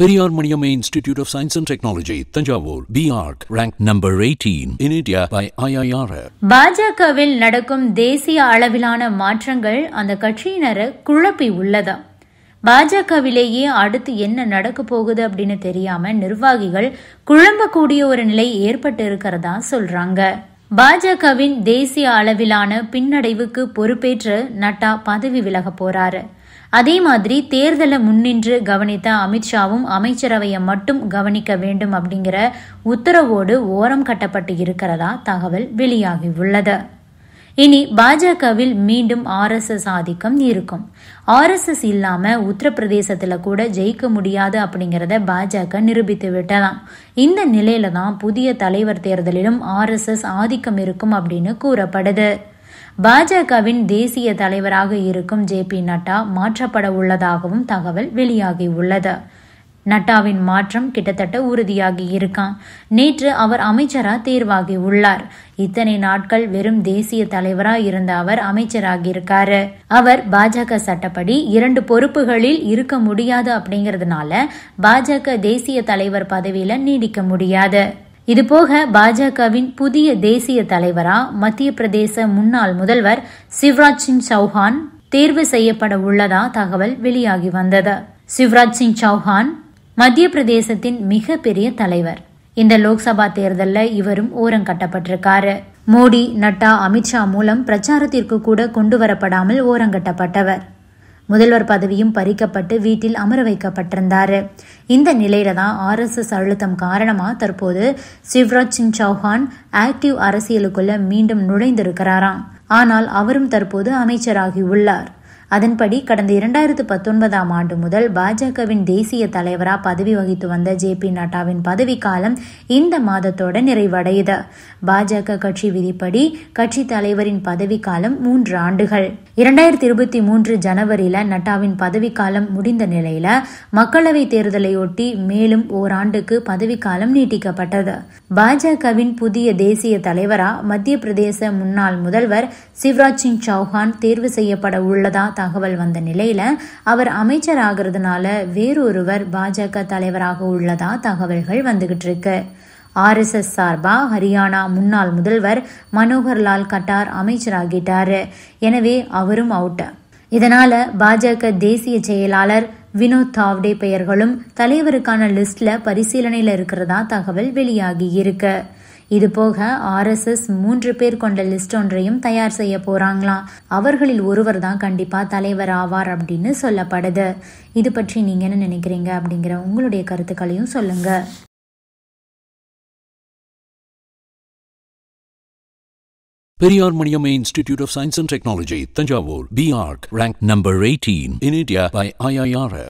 Periyar Maniam institute of Science and technology Thanjavur BARC, ranked number 18 in India by IIR பாஜகவில் நடக்கும் தேசிய அளவிலான மாற்றங்கள் அந்த கட்சியினரை குழப்பி உள்ளதா? பாஜகவிலேயே அடுத்து என்ன நடக்க போகுது அப்படின்னு தெரியாம நிர்வாகிகள் குழம்பக்கூடிய ஒரு நிலை ஏற்பட்டு இருக்கிறதா சொல்றாங்க. பாஜகவின் தேசிய அளவிலான பின்னடைவுக்கு பொறுப்பேற்று நட்டா பதவி விலக போறாரு. அதே மாதிரி தேர்தலை முன்னின்று கவனித்த அமித்ஷாவும் அமைச்சரவையை மட்டும் கவனிக்க வேண்டும் அப்படிங்கிற உத்தரவோடு ஓரம் கட்டப்பட்டு இருக்கிறதா தகவல் வெளியாகி உள்ளது இனி பாஜகவில் மீண்டும் ஆர்எஸ்எஸ் ஆதிக்கம் இருக்கும். ஆர்எஸ்எஸ் இல்லாம உத்தரப்பிரதேசத்துல கூட ஜெயிக்க முடியாது அப்படிங்கறத பாஜக நிரூபித்து விட்டதாம். இந்த நிலையில தான் புதிய தலைவர் தேர்தலிலும் ஆர்எஸ்எஸ் ஆதிக்கம் இருக்கும் அப்படின்னு கூறப்படுது. பாஜகவின் தேசிய தலைவராக இருக்கும் ஜே பி நட்டா மாற்றப்பட உள்ளதாகவும் தகவல் வெளியாகி உள்ளது நட்டாவின் மாற்றம் கிட்டத்தட்ட உறுதியாகி இருக்கான் நேற்று அவர் அமைச்சரா தேர்வாகி உள்ளார். இத்தனை நாட்கள் வெறும் தேசிய தலைவரா இருந்த அவர் அமைச்சராகி இருக்காரு அவர் பாஜக சட்டப்படி இரண்டு பொறுப்புகளில் இருக்க முடியாது அப்படிங்கறதுனால பாஜக தேசிய தலைவர் பதவியில நீடிக்க முடியாது. இதுபோக பாஜகவின் புதிய தேசிய தலைவரா மத்திய பிரதேச முன்னாள் முதல்வர் சிவராஜ் சிங் சௌஹான் தேர்வு செய்யப்பட உள்ளதா தகவல் வெளியாகி வந்தது. சிவராஜ் சிங் சௌஹான் மத்திய பிரதேசத்தின் மிகப்பெரிய தலைவர். இந்த லோக்சபா தேர்தலில் இவரும் ஓரம் கட்டப்பட்டிருக்காரு. மோடி நட்டா அமித்ஷா மூலம் பிரச்சாரத்திற்கு கூட கொண்டு வரப்படாமல் ஓரங்கட்டப்பட்டவர் முதல்வர் பதவியும் பறிக்கப்பட்டு வீட்டில் அமர வைக்கப்பட்டிருந்தார். இந்த நிலையில தான் ஆர்எஸ்எஸ் அழுத்தம் காரணமா தற்போது சிவராஜ் சிங் சௌஹான் ஆக்டிவ் அரசியலுக்குள்ள மீண்டும் நுழைந்திருக்கிறாராம். ஆனால் அவரும் தற்போது அமைச்சராகி உள்ளார். அதன்படி கடந்த இரண்டாயிரத்து பத்தொன்பதாம் ஆண்டு முதல் பாஜகவின் தேசிய தலைவரா பதவி வகித்து வந்த ஜே பி நட்டாவின் பதவிக்காலம் இந்த மாதத்தோட நிறைவடையுது. பாஜக கட்சி விதிப்படி கட்சி தலைவரின் பதவிக்காலம் மூன்று ஆண்டுகள். இரண்டாயிரத்தி இருபத்தி மூன்று ஜனவரியில நட்டாவின் பதவிக்காலம் முடிந்த நிலையில மக்களவை தேர்தலையொட்டி மேலும் ஓராண்டுக்கு பதவிக்காலம் நீட்டிக்கப்பட்டது. பாஜகவின் புதிய தேசிய தலைவரா மத்திய பிரதேச முன்னாள் முதல்வர் சிவராஜ் சிங் சௌஹான் தேர்வு செய்யப்பட உள்ளதா தகவல் வந்த நிலையில அவர் அமைச்சர் ஆகிறதுனால வேறொருவர் பாஜக தலைவராக உள்ளதா தகவல்கள் வந்துகிட்டு இருக்கு. ஆர்எஸ்எஸ் சார்பா ஹரியானா முன்னாள் முதல்வர் மனோகர்லால் கட்டார் அமைச்சராகிட்டாரு. எனவே அவரும் அவுட் இதனால பாஜக தேசிய செயலாளர் வினோத் தாவ்டே பெயர்களும் தலைவருக்கான லிஸ்ட்ல பரிசீலனையில இருக்கிறதா தகவல் வெளியாகி இருக்கு. இது போக ஆர்எஸ்எஸ் மூன்று பேர் கொண்ட லிஸ்ட் ஒன்றையும் தயார் செய்ய போறாங்களாம் அவர்களில் ஒருவர் தான் கண்டிப்பா தலைவர் ஆவார் அப்படின்னு சொல்லப்படுது. இது பற்றி நீங்க என்ன நினைக்கிறீங்க அப்படிங்கிற உங்களுடைய கருத்துக்களையும் சொல்லுங்க. Periyar institute Institute of Science and Technology, Tanjavur, BARC, ranked number 18 in India by IIRF.